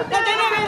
Não tenés vergüenza!